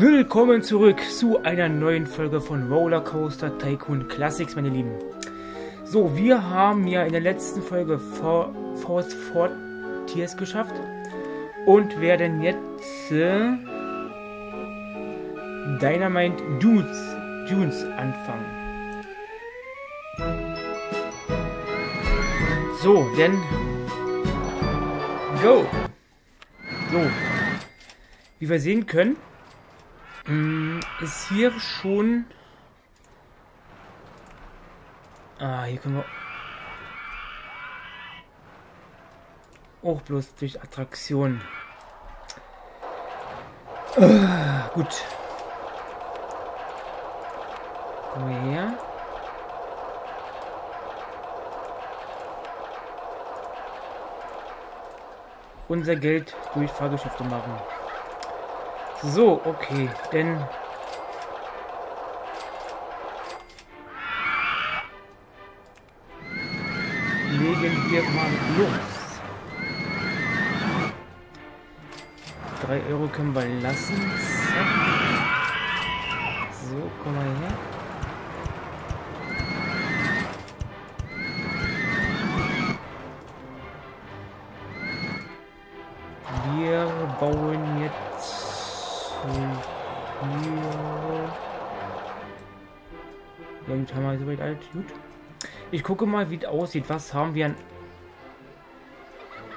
Willkommen zurück zu einer neuen Folge von Rollercoaster Tycoon Classics, meine Lieben. So, wir haben ja in der letzten Folge Force Fort Tiers geschafft und werden jetzt äh, Dynamite Dunes, Dunes anfangen. So, denn go! So, wie wir sehen können, ist hier schon... Ah, hier können wir... Auch bloß durch Attraktion. Uh, gut. Komm her. Unser Geld durch Fahrgeschäfte machen. So, okay, denn legen wir mal los. 3 Euro können wir lassen. So, komm mal her. Ich gucke mal, wie es aussieht. Was haben wir an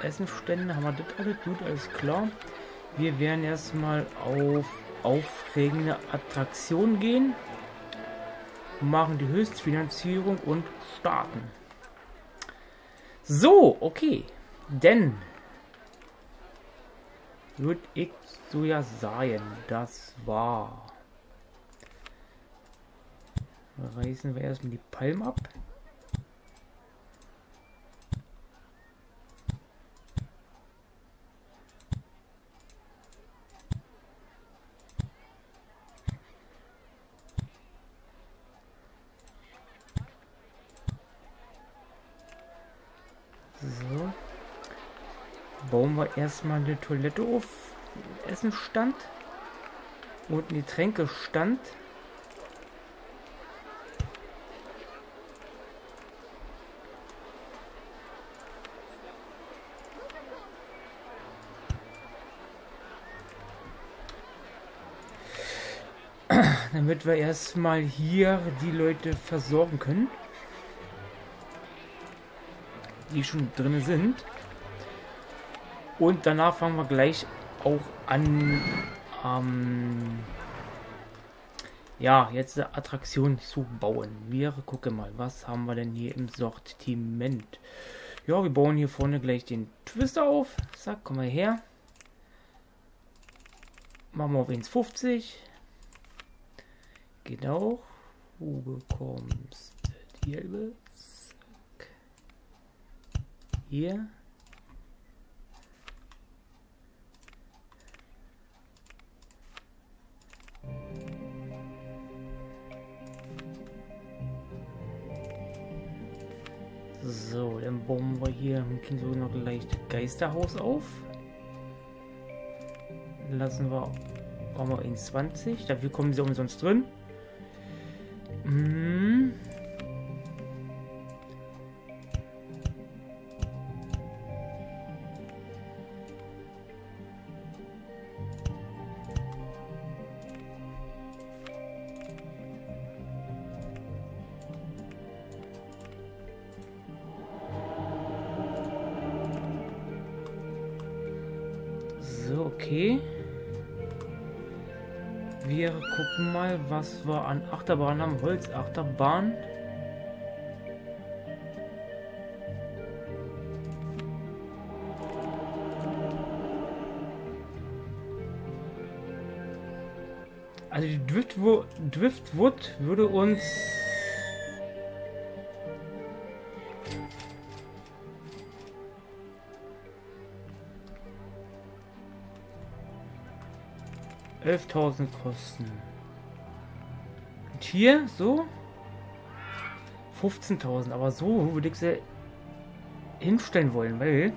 Essenständen? Haben wir das alles? Gut, alles klar. Wir werden erstmal auf aufregende Attraktionen gehen. Machen die Höchstfinanzierung und starten. So, okay. Denn würde ich so ja sagen, das war. Reißen wir erstmal die Palm ab. So. Bauen wir erstmal eine Toilette auf. Essenstand. Und ein Getränkestand. Damit wir erstmal hier die Leute versorgen können. Die schon drin sind. Und danach fangen wir gleich auch an, ähm, ja, jetzt eine Attraktion zu bauen. Wir gucken mal, was haben wir denn hier im Sortiment? Ja, wir bauen hier vorne gleich den Twister auf. Zack, komm mal her. Machen wir auf 1,50. Genau. Du bekommst die gelbe. Zack. Hier. So, dann bauen wir hier im Kind noch gleich das Geisterhaus auf. Lassen wir auch mal in 20. Dafür kommen sie umsonst drin. Mm-hmm. Hm. So, okay. Wir gucken mal, was wir an Achterbahn haben. Holzachterbahn. Also die Driftwood, Driftwood würde uns elftausend kosten. Und hier so 15.000, aber so würde ich sie hinstellen wollen, weil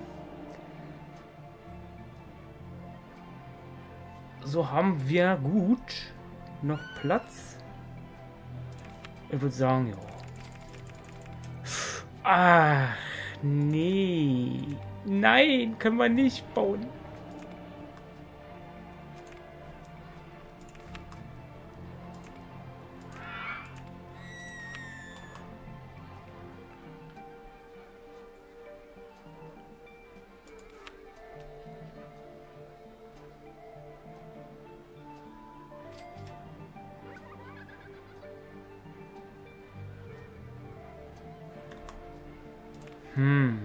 Also haben wir gut noch Platz. Ich würde sagen, ja. Ah, nee. Nein, können wir nicht bauen. Hm.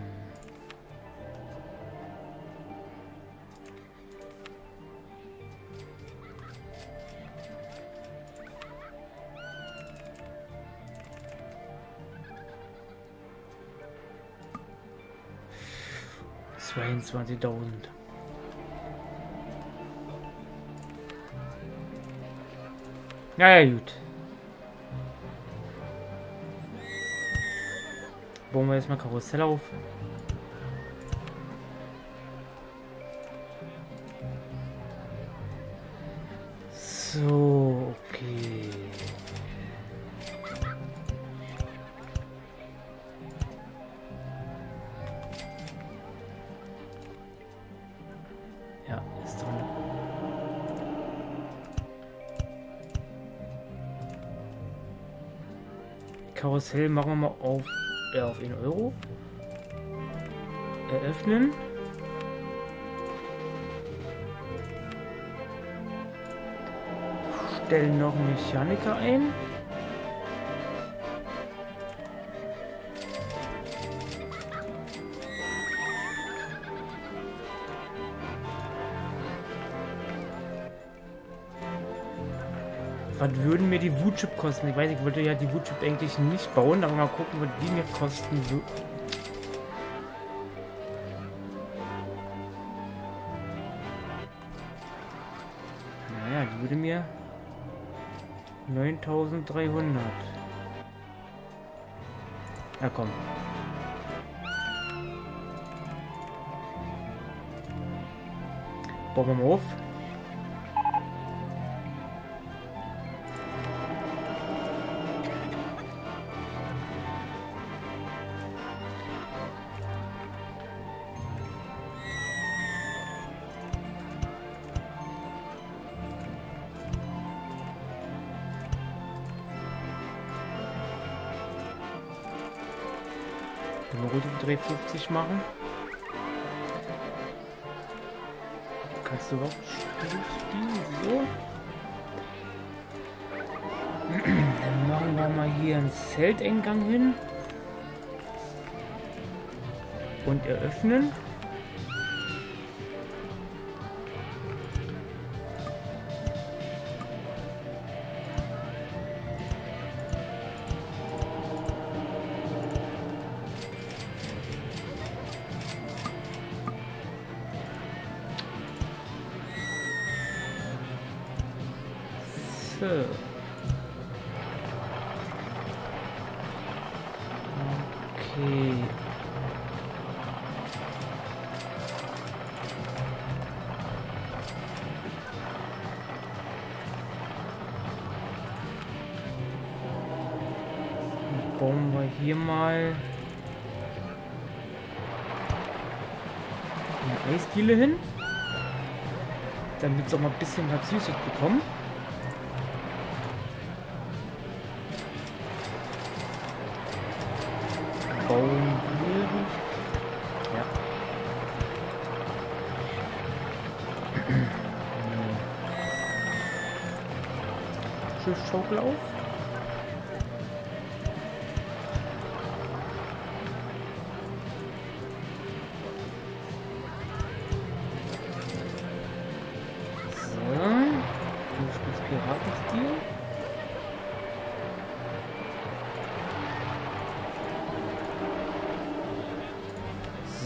Zweiundzwanzigtausend. Ja, ja, gut. Bauen wir erstmal Karussell auf. So, okay. Ja, ist drin. Karussell machen wir mal auf ja, auf 1 Euro. Eröffnen. Stellen noch Mechaniker ein. Würden mir die Woodchip kosten? Ich weiß, ich wollte ja die Woodchip eigentlich nicht bauen, aber mal gucken, was die mir kosten würden. Naja, die würde mir 9300. Na komm. Bauen wir mal auf. 50 machen. Kannst du überhaupt spielen? So. Dann machen wir mal hier einen Zelteingang hin. Und eröffnen. Bauen wir hier mal eine Eisdiele hin, damit sie auch mal ein bisschen was Süßes bekommen. bauen Ja. Schiffschaukel auf.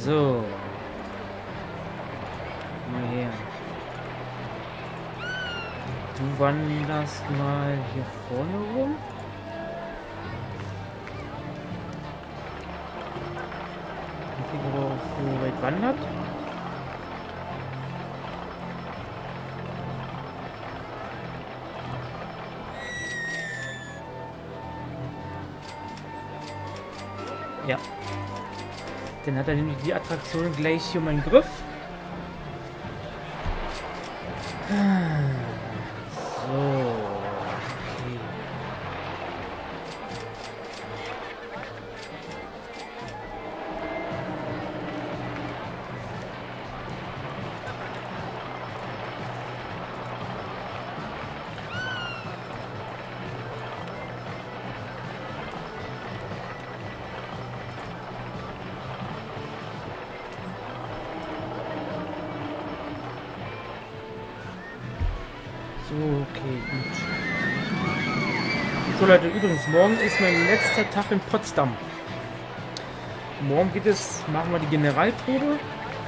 So. Mal her. Du wanderst mal hier vorne rum. Ich aber auch so weit wandert. Dann hat er nämlich die Attraktion gleich hier um einen Griff. Leute, übrigens, morgen ist mein letzter Tag in Potsdam. Morgen geht es, machen wir die Generalprobe.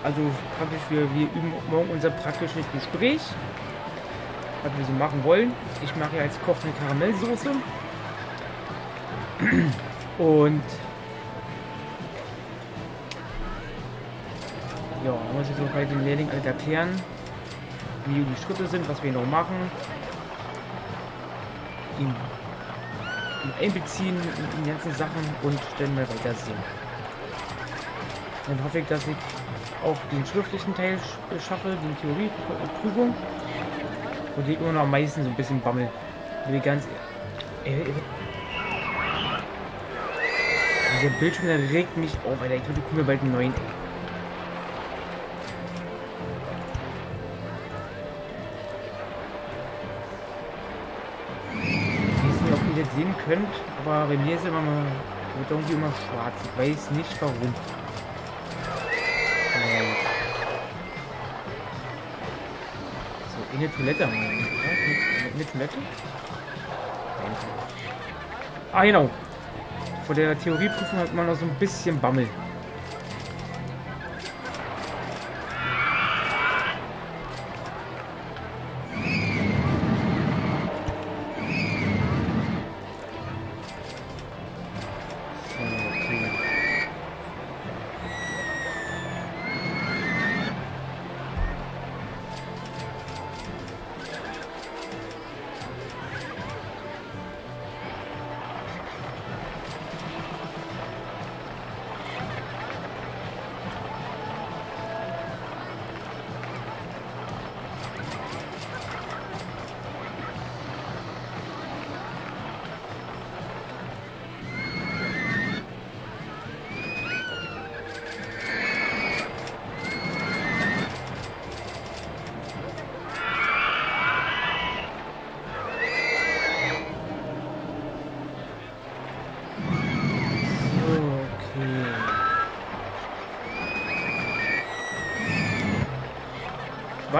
Also praktisch, wir, wir üben morgen unser praktisches Gespräch. Was wir so machen wollen. Ich mache ja als Koch eine Karamellsoße. Und ja, muss ich so bei den Lehrlingen halt erklären, wie die Schritte sind, was wir noch machen. Ihn, ihn einbeziehen in die ganzen Sachen und dann mal weitersehen. Dann hoffe ich, dass ich auch den schriftlichen Teil schaffe, die Theorieprüfung. Und ich immer noch am meisten so ein bisschen bammel. Wie ganz. Ey, ey, dieser Bildschirm der regt mich auf, Alter. Ich glaube, komme bald einen neuen. Könnt, aber bei mir ist immer mal, wird irgendwie immer schwarz. Ich weiß nicht warum. So, in der Toilette haben wir. In der Toilette? Ah, genau. Vor der Theorieprüfung hat man noch so ein bisschen Bammel.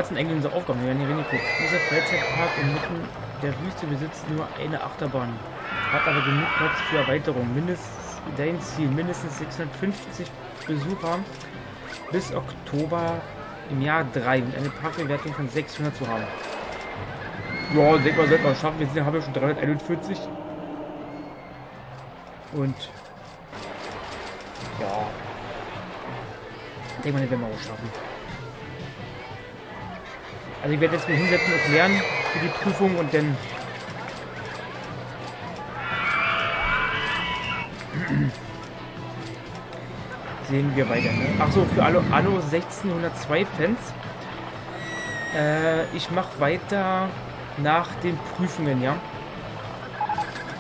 Sind eigentlich unsere Aufgaben? Wir werden hier wenig gucken. Dieser Freizeitpark inmitten der Wüste besitzt nur eine Achterbahn, hat aber genug Platz für Erweiterung. Mindestens dein Ziel, mindestens 650 Besucher bis Oktober im Jahr 3 und eine Parkbewertung von 600 zu haben. Ja, denk mal, es schaffen. Wir sind, haben ja schon 341. Und ja. Denke mal, den werden wir auch schaffen. Also ich werde jetzt mal hinsetzen und lernen für die Prüfung und dann sehen wir weiter. Ne? Achso, für alle Anno 1602 Fans. Äh, ich mache weiter nach den Prüfungen, ja.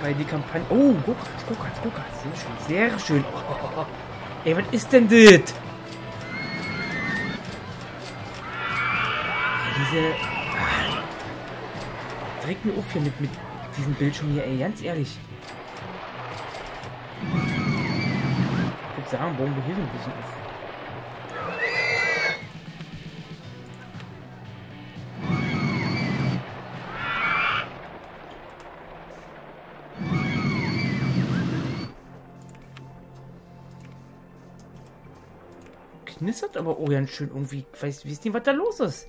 Weil die Kampagne. Oh, guck, guck, guck, sehr schön, sehr schön. Oh, oh, oh. Ey, was ist denn das? Diese. Ah, direkt mir auf hier mit, mit diesem Bildschirm hier, ey, ganz ehrlich. Ich würde sagen, bauen wir hier so ein bisschen auf. knistert aber auch ganz schön irgendwie. Ich weiß, wisst ihr, was da los ist?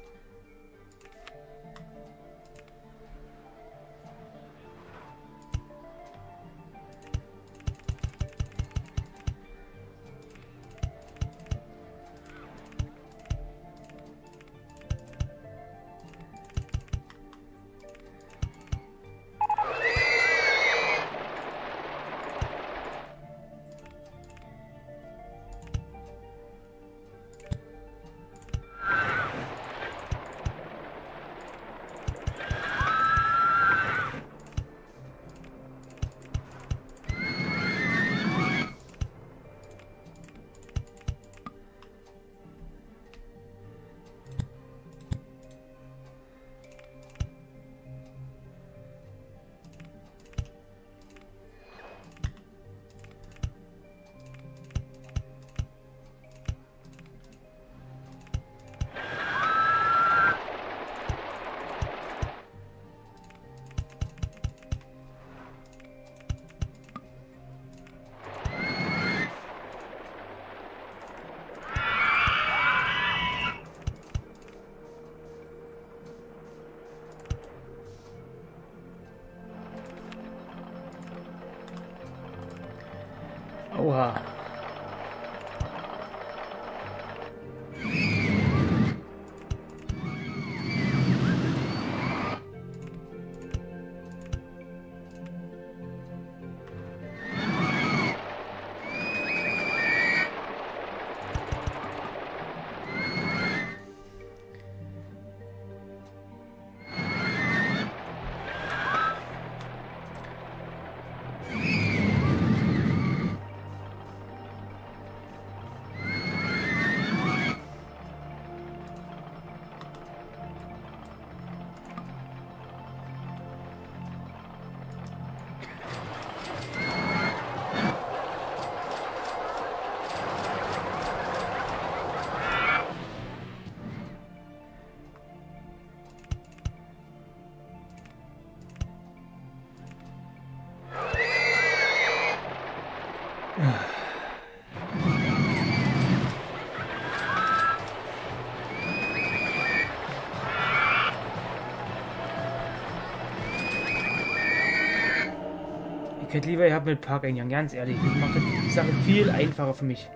Hätte lieber, ihr habt mit Parkeingang, ganz ehrlich. Das macht die Sache viel einfacher für mich.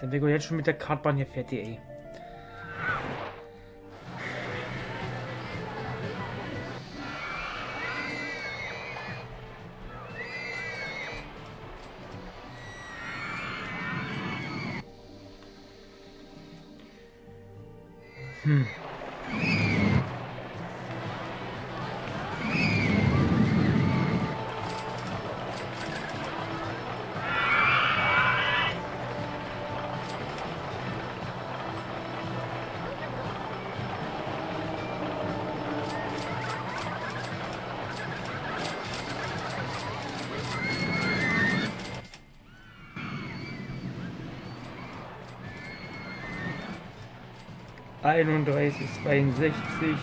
Dann wäre jetzt schon mit der Kartbahn hier fertig, ey. 31, 62,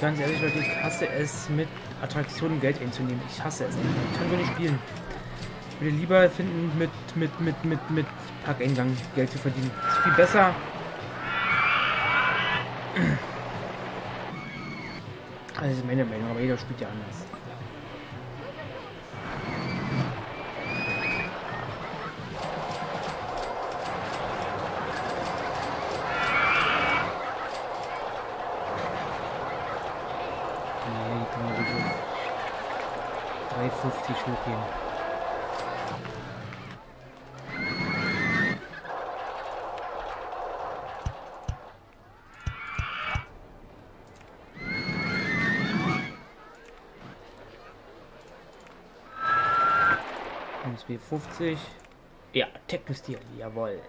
Also ganz ehrlich, Leute, ich hasse es, mit Attraktionen Geld einzunehmen. Ich hasse es. Ich kann so nicht spielen. Ich würde lieber finden, mit, mit, mit, mit, mit Parkeingang Geld zu verdienen. Das ist viel besser. Also meine Meinung, aber jeder spielt ja anders. Auf 3,50 hochgehen. Und 250. Ja, Techno-Stil, jawohl.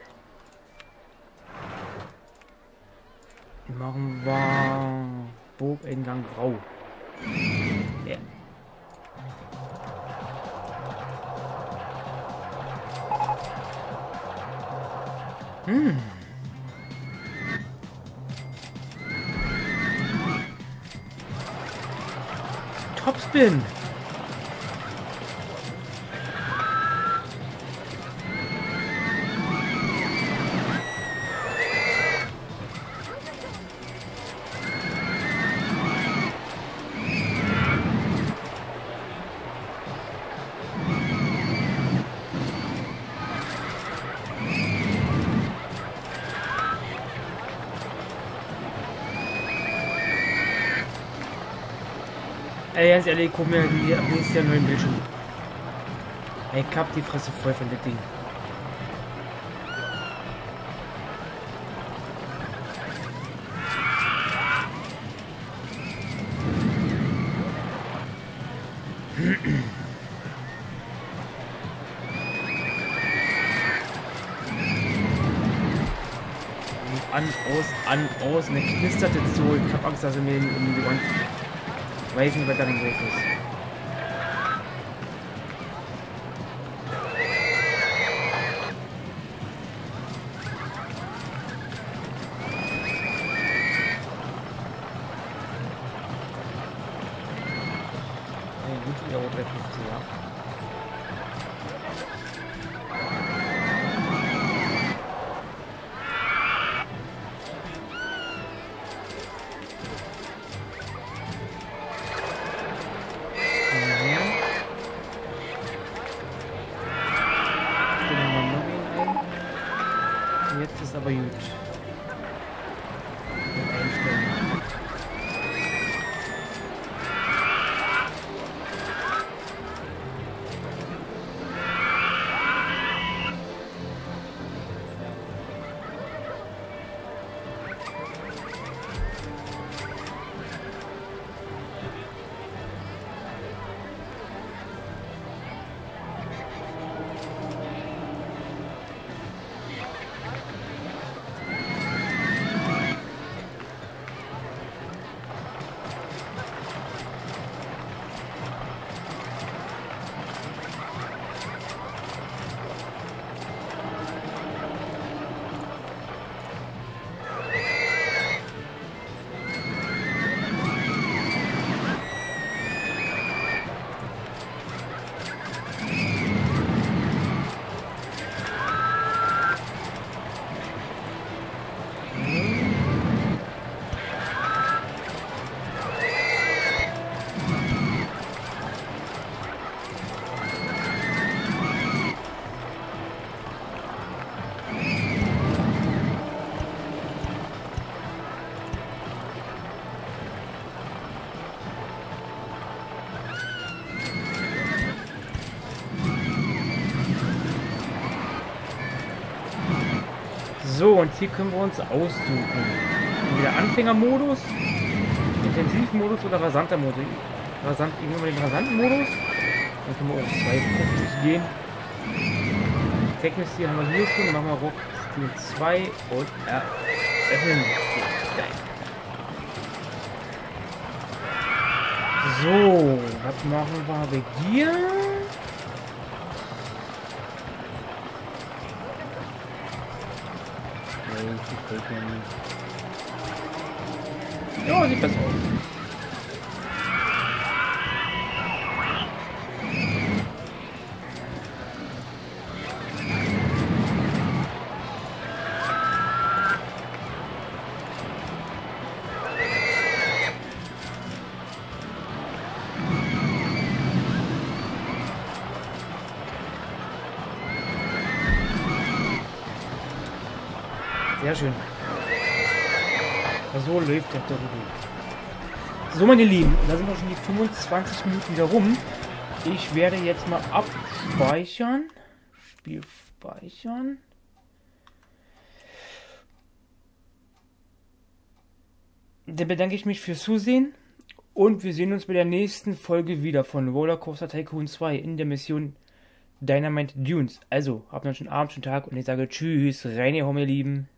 Machen wir Burgeingang grau. Topspin. Ehrlich, guck mir am nächsten Jahr neuen Bildschirm. Ey, hab die Fresse voll von dem Ding. an, aus, an, aus. Und dann knistert jetzt so. Ich hab Angst, dass er mir in die Wand fliegt. Weiß nicht, was da denn los ist. So, und hier können wir uns aussuchen. Entweder Anfängermodus, Intensivmodus oder rasanter Modus. Rasant, irgendwann mal den rasanten Modus. Dann können wir auf 250 gehen. Technisch hier haben wir hier schon. Machen wir Rock Stil 2 und eröffnen. So, was machen wir bei dir? Ja, sieht besser Sehr schön. So läuft der Rubel. So, meine Lieben, da sind auch schon die 25 Minuten wieder rum. Ich werde jetzt mal abspeichern. Spiel speichern. Dann bedanke ich mich fürs Zusehen und wir sehen uns bei der nächsten Folge wieder von Rollercoaster Tycoon 2 in der Mission Dynamite Dunes. Also, habt noch einen schönen Abend, schönen Tag und ich sage Tschüss, rein ihr Lieben.